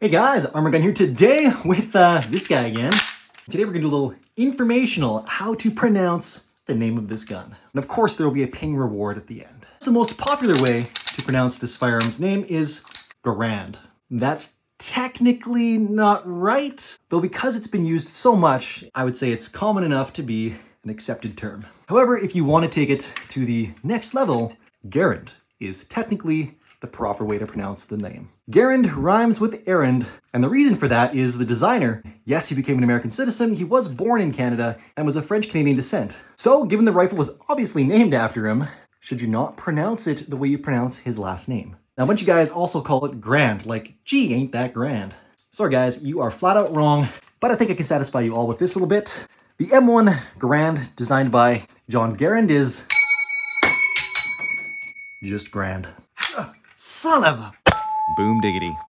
Hey guys, Arm&Gun here today with uh, this guy again. Today we're gonna do a little informational how to pronounce the name of this gun. And of course there will be a ping reward at the end. The most popular way to pronounce this firearm's name is Garand. That's technically not right, though because it's been used so much, I would say it's common enough to be an accepted term. However, if you want to take it to the next level, Garand is technically the proper way to pronounce the name. Garand rhymes with errand, and the reason for that is the designer, yes, he became an American citizen, he was born in Canada, and was of French-Canadian descent. So, given the rifle was obviously named after him, should you not pronounce it the way you pronounce his last name? Now, a bunch of guys also call it grand, like, gee, ain't that grand. Sorry guys, you are flat out wrong, but I think I can satisfy you all with this little bit. The M1 Garand, designed by John Garand, is just grand. Ah, son of a... Boom diggity.